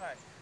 派。